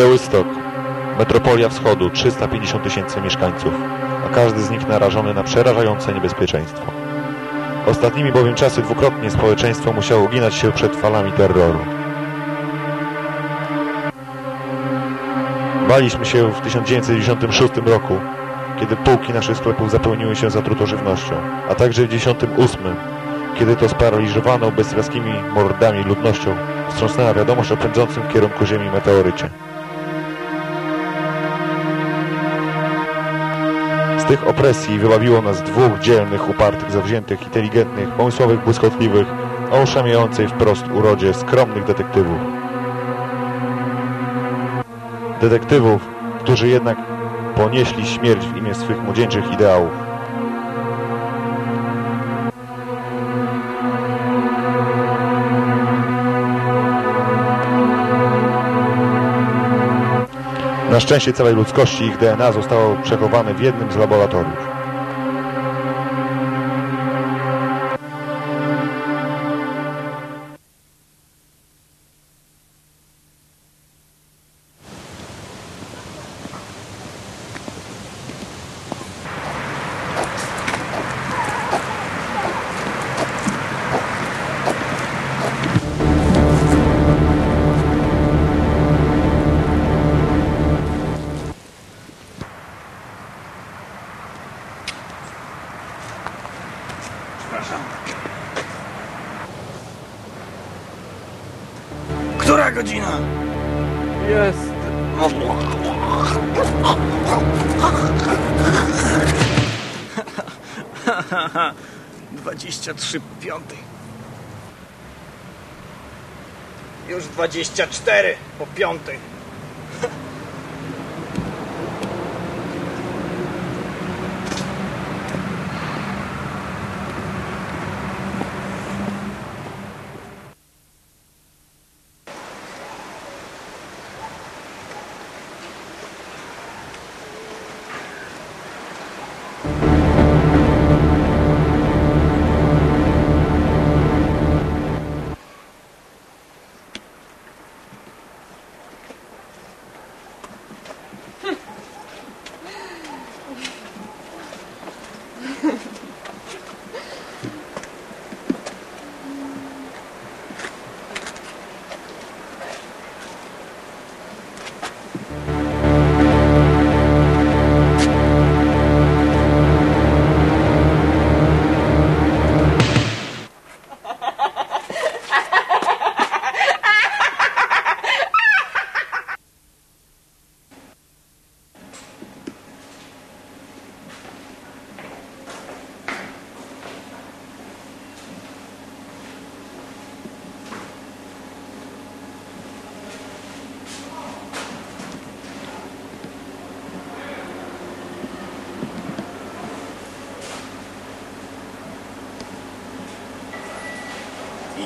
Białystok, metropolia wschodu, 350 tysięcy mieszkańców, a każdy z nich narażony na przerażające niebezpieczeństwo. Ostatnimi bowiem czasy dwukrotnie społeczeństwo musiało uginać się przed falami terroru. Baliśmy się w 1996 roku, kiedy półki naszych sklepów zapełniły się zatrutą żywnością, a także w 1998, kiedy to sparaliżowaną beztroskimi mordami ludnością wstrząsnęła wiadomość o pędzącym w kierunku Ziemi meteorycie. Tych opresji wybawiło nas dwóch dzielnych, upartych, zawziętych, inteligentnych, pomysłowych, błyskotliwych, o oszamiającej wprost urodzie skromnych detektywów. Detektywów, którzy jednak ponieśli śmierć w imię swych młodzieńczych ideałów. Na szczęście całej ludzkości ich DNA zostało przechowane w jednym z laboratoriów. Która godzina? Jest. Dwadzieścia trzy piąty. Już dwadzieścia cztery po piątej.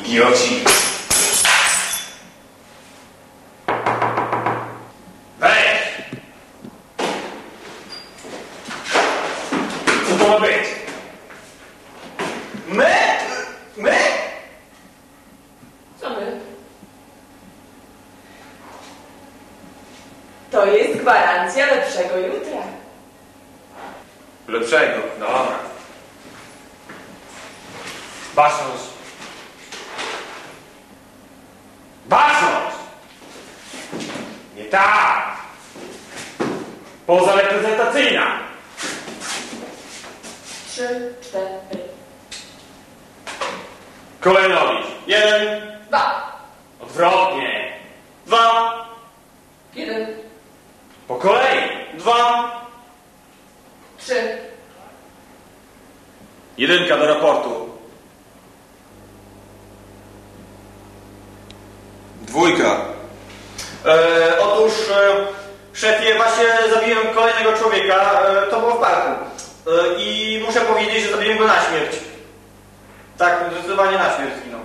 Idioci. Weź! Co to ma być? My? My? Co my? To jest gwarancja lepszego jutra. Lepszego. Dobra. Basząs. Basząs! Nie tak! Poza reprezentacyjna! Trzy, cztery, Kolejnowicz. Jeden. dwa, Odwrotnie. Dwa. jeden, Po kolei. Dwa. trzy, Jedynka do raportu. E, otóż, e, szefie, właśnie zabiłem kolejnego człowieka. E, to było w parku. E, I muszę powiedzieć, że zabiłem go na śmierć. Tak, zdecydowanie na śmierć zginął.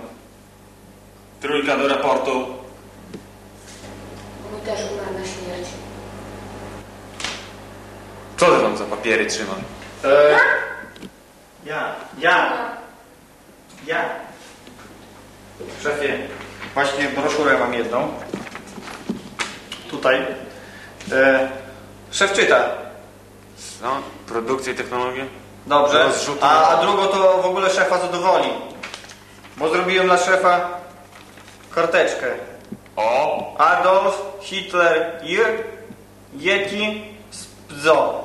Trójka do raportu. Mój też umarł na śmierć. Co ty tam za papiery trzymasz? E, ja, ja, ja. Szefie, właśnie broszurę mam jedną. Tutaj. E, szef czyta. No, produkcja i technologia? Dobrze. A, a drugo to w ogóle szefa zadowoli. Bo zrobiłem dla szefa karteczkę. O! Adolf Hitler Ir Yeti Spzo.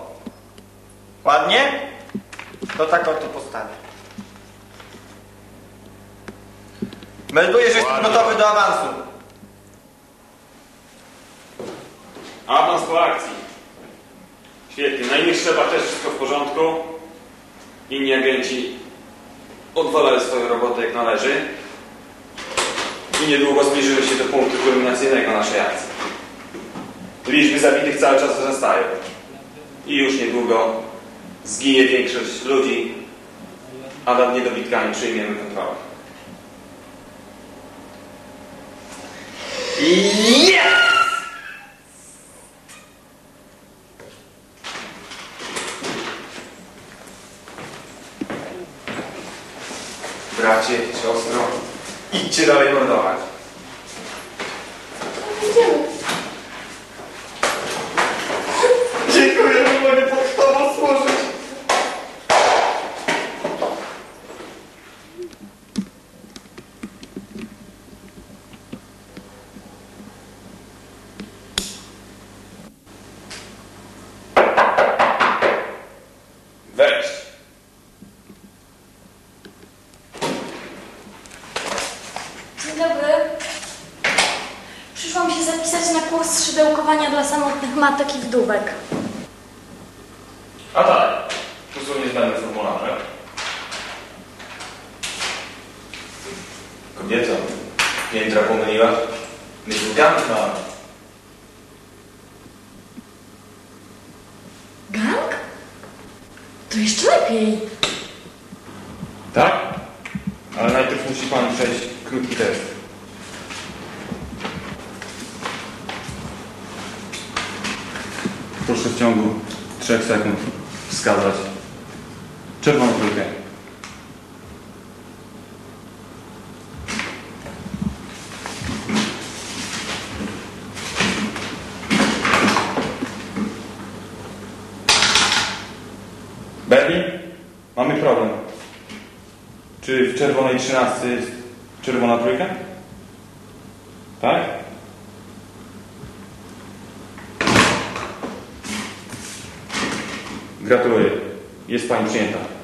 Ładnie? To tak oto postawię. Melduję, że jestem gotowy do awansu. Awans po akcji. Świetnie. Na innych trzeba też wszystko w porządku. Inni agenci odwalają swoją robotę jak należy. I niedługo zbliżymy się do punktu kulminacyjnego naszej akcji. Liczby zabitych cały czas wzrastają. I już niedługo zginie większość ludzi, a nad niedobitkami przyjmiemy kontrolę. Bracie, siostro, idźcie dalej mordować. Przyszłam się zapisać na kurs szydełkowania dla samotnych matek i wdówek. A tak, tu są niezbędne formularze. Kobieto, piętra pomyliła. Niewidzialna. Gang? To jeszcze lepiej. Tak? Ale najpierw musi pan przejść krótki test. Proszę w ciągu 3 sekund wskazać czerwoną trójkę. Berlin? Mamy problem. Czy w czerwonej 13 jest czerwona trójka? Tak? Gratuluję. Jest Pani przyjęta.